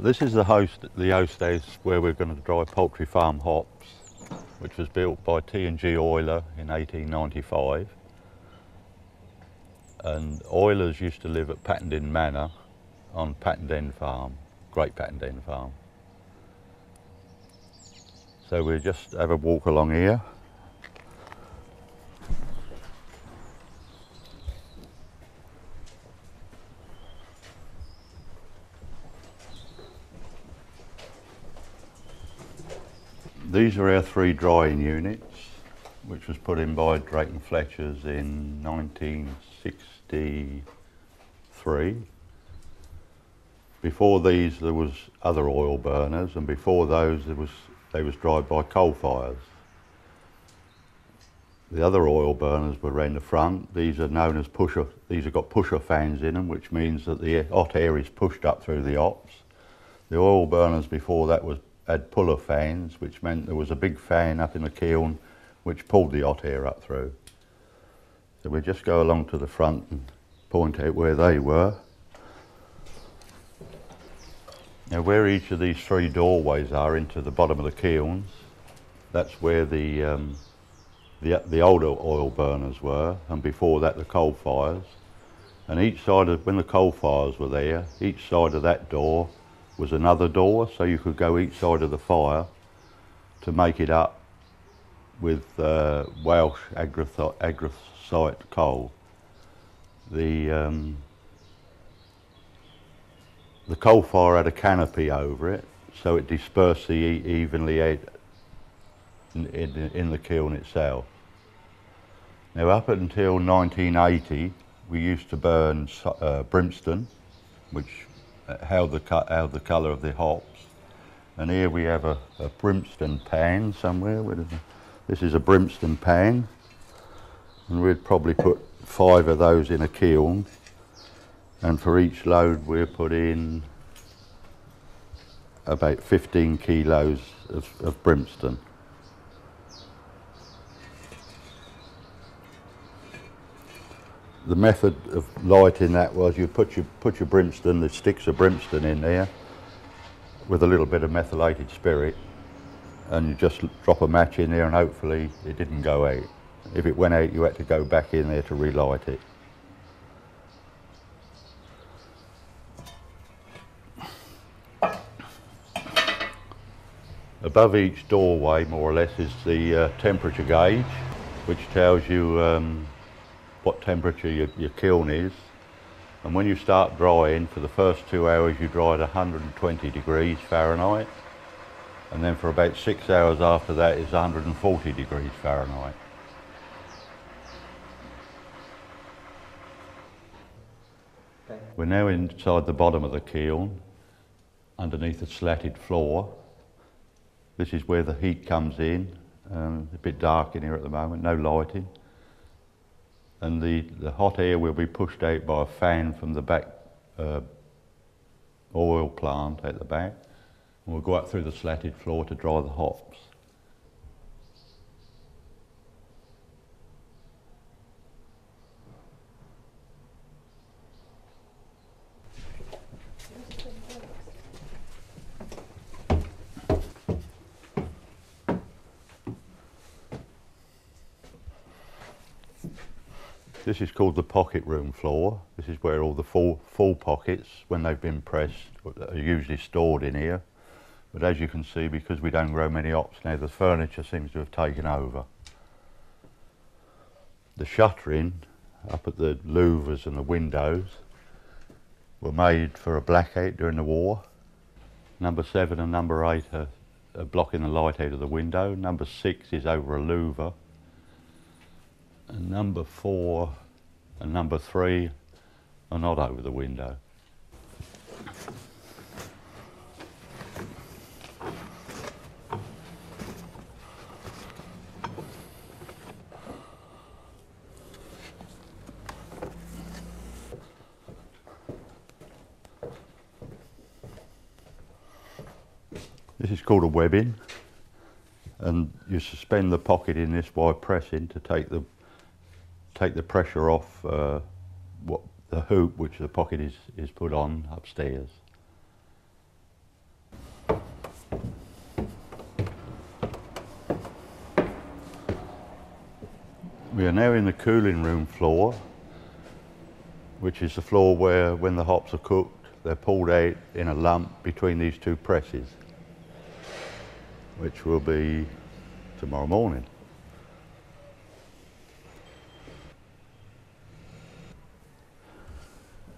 This is the oast, the oast house where we're going to dry poultry farm hops, which was built by T&G Oyler in 1895. And Oylers used to live at Pattenden Manor on Pattenden Farm, Great Pattenden Farm. So we'll just have a walk along here. These are our three drying units, which was put in by Drake and Fletchers in 1963. Before these there was other oil burners and before those there was, they was dried by coal fires. The other oil burners were around the front. These are known as pusher, these have got pusher fans in them, which means that the hot air is pushed up through the ops. The oil burners before that was had puller fans, which meant there was a big fan up in the kiln which pulled the hot air up through. So we just go along to the front and point out where they were. Now where each of these three doorways are into the bottom of the kilns, that's where the, um, the, the older oil burners were, and before that the coal fires. And each side of, when the coal fires were there, each side of that door was another door, so you could go each side of the fire to make it up with uh, Welsh anthracite coal. The, um, the coal fire had a canopy over it, so it dispersed the evenly in, in, in the kiln itself. Now up until 1980, we used to burn uh, brimstone, which Uh, how the, how the colour of the hops. And here we have a, a brimstone pan somewhere. This is a brimstone pan. And we'd probably put five of those in a kiln. And for each load we'll put in about 15 kilos of, of brimstone. The method of lighting that was you put your put your brimstone, the sticks of brimstone in there with a little bit of methylated spirit and you just drop a match in there and hopefully it didn't go out. If it went out you had to go back in there to relight it. Above each doorway more or less is the uh, temperature gauge which tells you um, what temperature your, your kiln is. And when you start drying, for the first two hours you dry at 120 degrees Fahrenheit. And then for about six hours after that it's 140 degrees Fahrenheit. Okay. We're now inside the bottom of the kiln, underneath a slatted floor. This is where the heat comes in. Um, a bit dark in here at the moment, no lighting and the, the hot air will be pushed out by a fan from the back uh, oil plant at the back and we'll go up through the slatted floor to dry the hops. This is called the pocket room floor. This is where all the full, full pockets, when they've been pressed, are usually stored in here. But as you can see, because we don't grow many hops now, the furniture seems to have taken over. The shuttering up at the louvers and the windows were made for a blackout during the war. Number seven and number eight are, are blocking the light out of the window. Number six is over a louver and number four and number three are not over the window. This is called a webbing and you suspend the pocket in this by pressing to take the take the pressure off uh, what the hoop which the pocket is, is put on upstairs. We are now in the cooling room floor, which is the floor where when the hops are cooked, they're pulled out in a lump between these two presses, which will be tomorrow morning.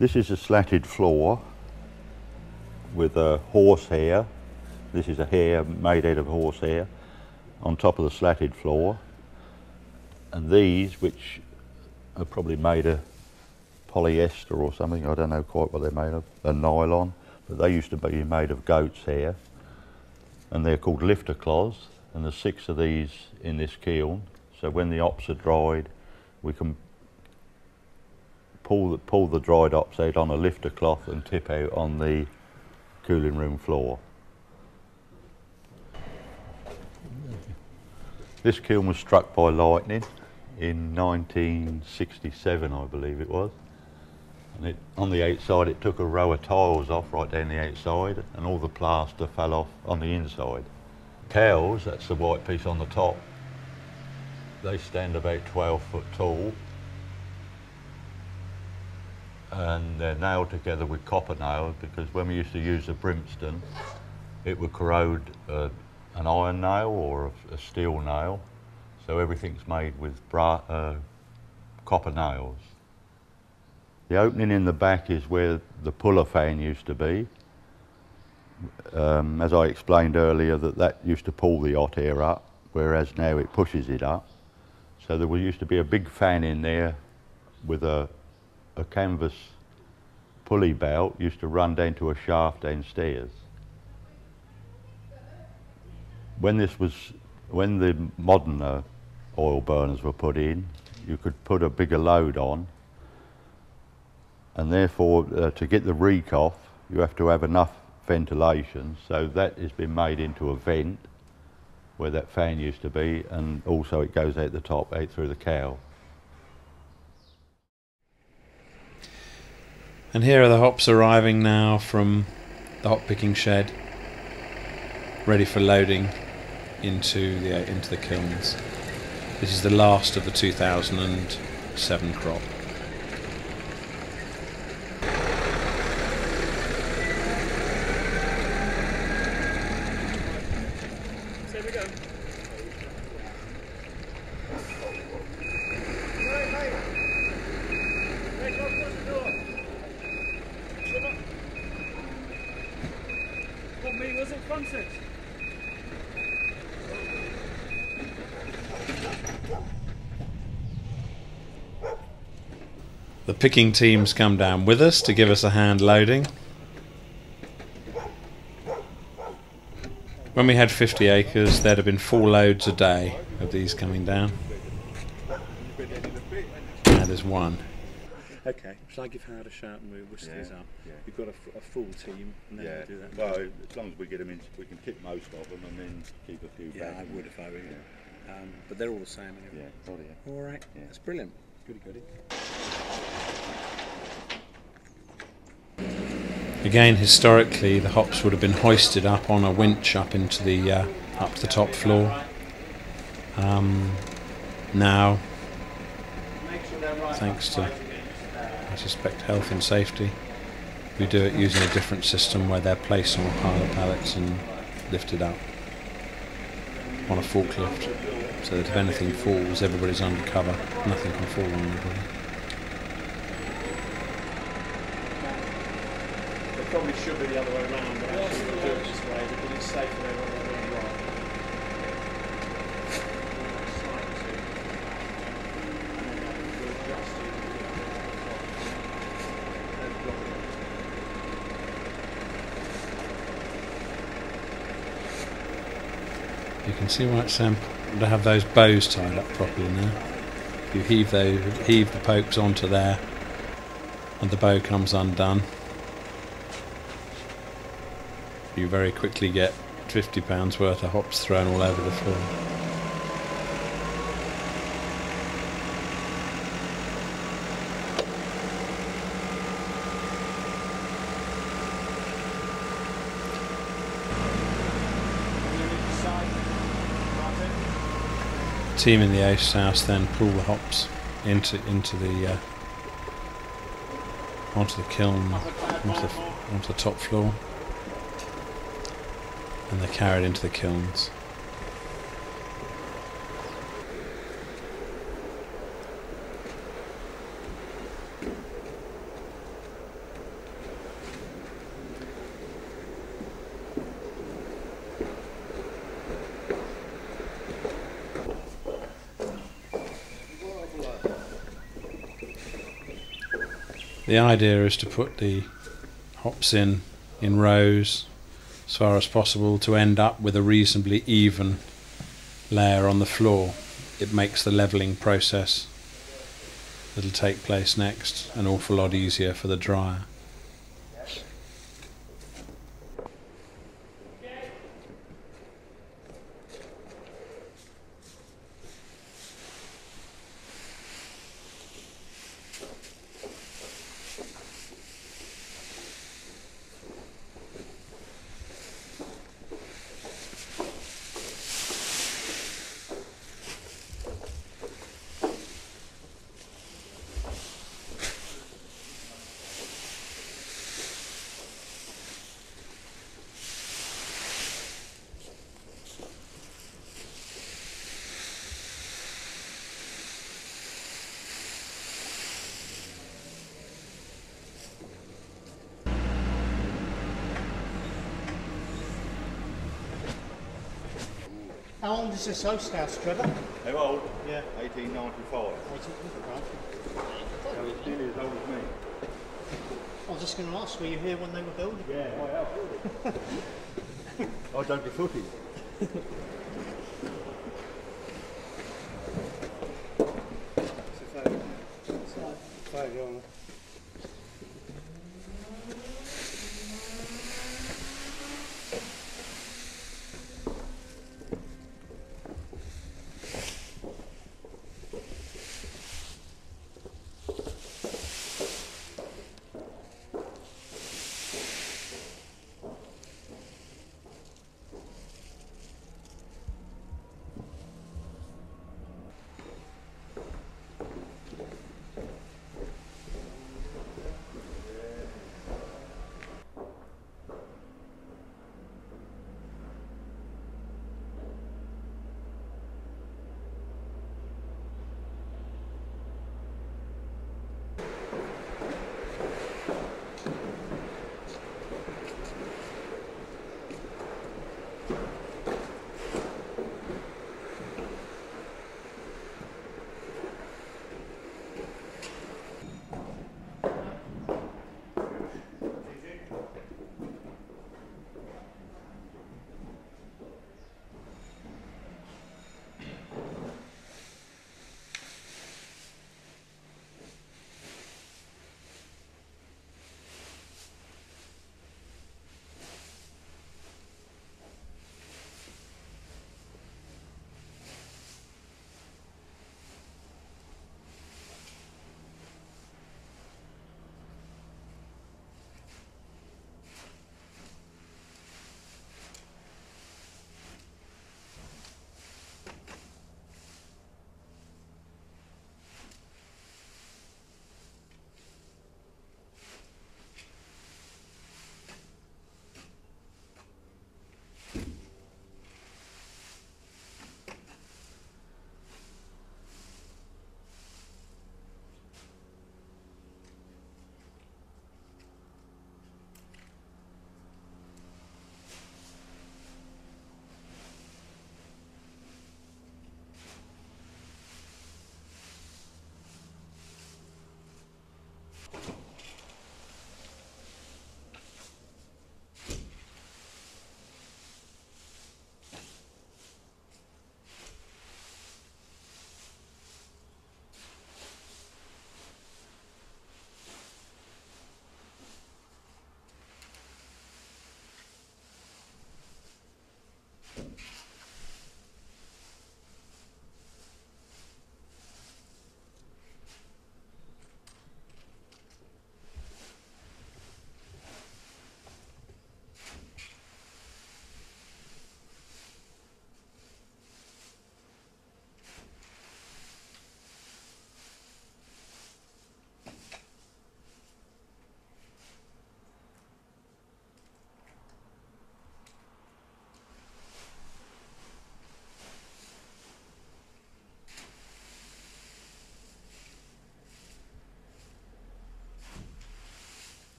This is a slatted floor with a horsehair. This is a hair made out of horsehair on top of the slatted floor. And these, which are probably made of polyester or something, I don't know quite what they're made of, a nylon, but they used to be made of goat's hair. And they're called lifter cloths, and there's six of these in this kiln. So when the ops are dried, we can pull the, pull the dried out on a lifter cloth and tip out on the cooling room floor. This kiln was struck by lightning in 1967, I believe it was. And it, on the outside, it took a row of tiles off right down the outside, and all the plaster fell off on the inside. Cowls, that's the white piece on the top, they stand about 12 foot tall, and they're nailed together with copper nails because when we used to use a brimstone, it would corrode uh, an iron nail or a, a steel nail. So everything's made with uh, copper nails. The opening in the back is where the puller fan used to be. Um, as I explained earlier, that that used to pull the hot air up, whereas now it pushes it up. So there used to be a big fan in there with a, a canvas pulley belt used to run down to a shaft downstairs when this was, when the modern uh, oil burners were put in, you could put a bigger load on, and therefore uh, to get the reek off, you have to have enough ventilation. So that has been made into a vent where that fan used to be, and also it goes out the top, out through the cowl. And here are the hops arriving now from the hop picking shed, ready for loading into the uh, into the kilns. This is the last of the 2007 crop. The picking teams come down with us to give us a hand loading. When we had 50 acres, there'd have been four loads a day of these coming down. Now there's one. Okay, shall I give Howard a shout and move whiskers Yeah, up? yeah. We've got a, f- a full team, and then Yeah, we'll do that. well, as long as we get them in, we can keep most of them and then keep a few yeah, back. I would if I were you. Um, but they're all the same Yeah, anyway. oh yeah. All right, Yeah. that's brilliant. Again, historically, the hops would have been hoisted up on a winch up into the uh, up to the top floor. Um, now, thanks to I suspect health and safety, we do it using a different system where they're placed on a pile of pallets and lifted up on a forklift, so that if anything falls, everybody's under cover. Nothing can fall on anybody. It probably should be the other way around, but actually we'll do it this way because it's safer than when they're right. You can see why it's important to have those bows tied up properly now. You heave those, heave the pokes onto there, and the bow comes undone. You very quickly get 50 pounds worth of hops thrown all over the floor. Team in the Ace House then pull the hops into into the uh, onto the kiln, onto the, onto the top floor, and they're carried into the kilns. The idea is to put the hops in in rows as far as possible to end up with a reasonably even layer on the floor. It makes the levelling process that'll take place next an awful lot easier for the dryer. How old is this oast house, Trevor? How old? Yeah. 1895. Nearly as old as me. I was just going to ask, were you here when they were building? Yeah, I have. I dug the footy.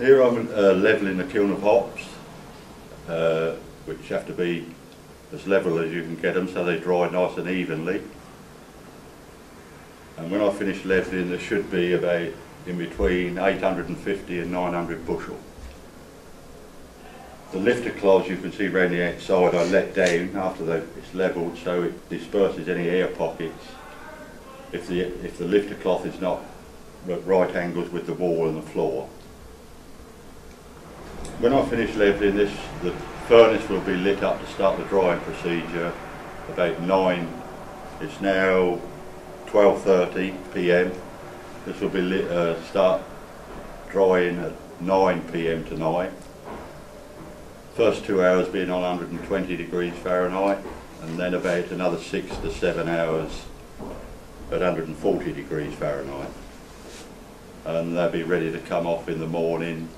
Here I'm uh, levelling the kiln of hops, uh, which have to be as level as you can get them so they dry nice and evenly. And when I finish levelling, there should be about in between 850 and 900 bushel. The lifter cloths you can see round the outside I let down after the, it's levelled so it disperses any air pockets if the, if the lifter cloth is not at right angles with the wall and the floor. When I finish levelling this, the furnace will be lit up to start the drying procedure about 9, it's now 12.30 pm. This will be lit, uh, start drying at 9 pm tonight. First two hours being on 120 degrees Fahrenheit and then about another six to seven hours at 140 degrees Fahrenheit. And they'll be ready to come off in the morning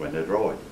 when they're dry.